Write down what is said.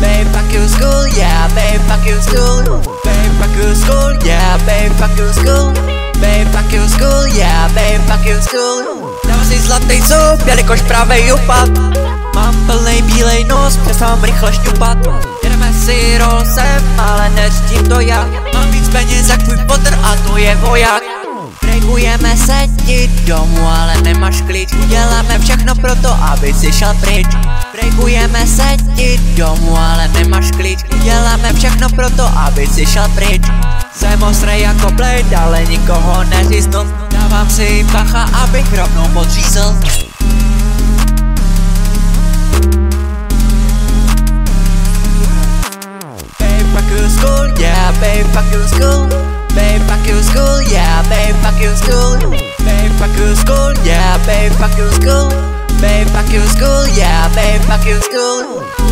Babe, fuck school, yeah, babe, fuck school. Babe, fuck school, yeah, babe, fuck school. Babe, fuck school, yeah, babe, fuck school. Dám si zlatý zub, jelikož pravej upad. Mám plnej bílej nos, přestávám rychle šťupat. Jdeme si rozem, ale neřtím to já. Peněz jak tvůj Potter a to je voják. Breakujeme se ti domů, ale nemáš klíč Uděláme všechno pro to, aby si šel pryč. Breakujeme se ti domů, ale nemáš klíč Uděláme všechno pro to, aby si šel pryč. Jsem ostrý jako blade, ale nikoho neříznu. Dávám si bacha, abych rovnou podřízl babe, fuck you school. Babe, fuck you school, yeah, babe, fuck you school. Babe, fuck you school, yeah, babe, fuck you school. Babe, fuck you school, yeah, babe, fuck you school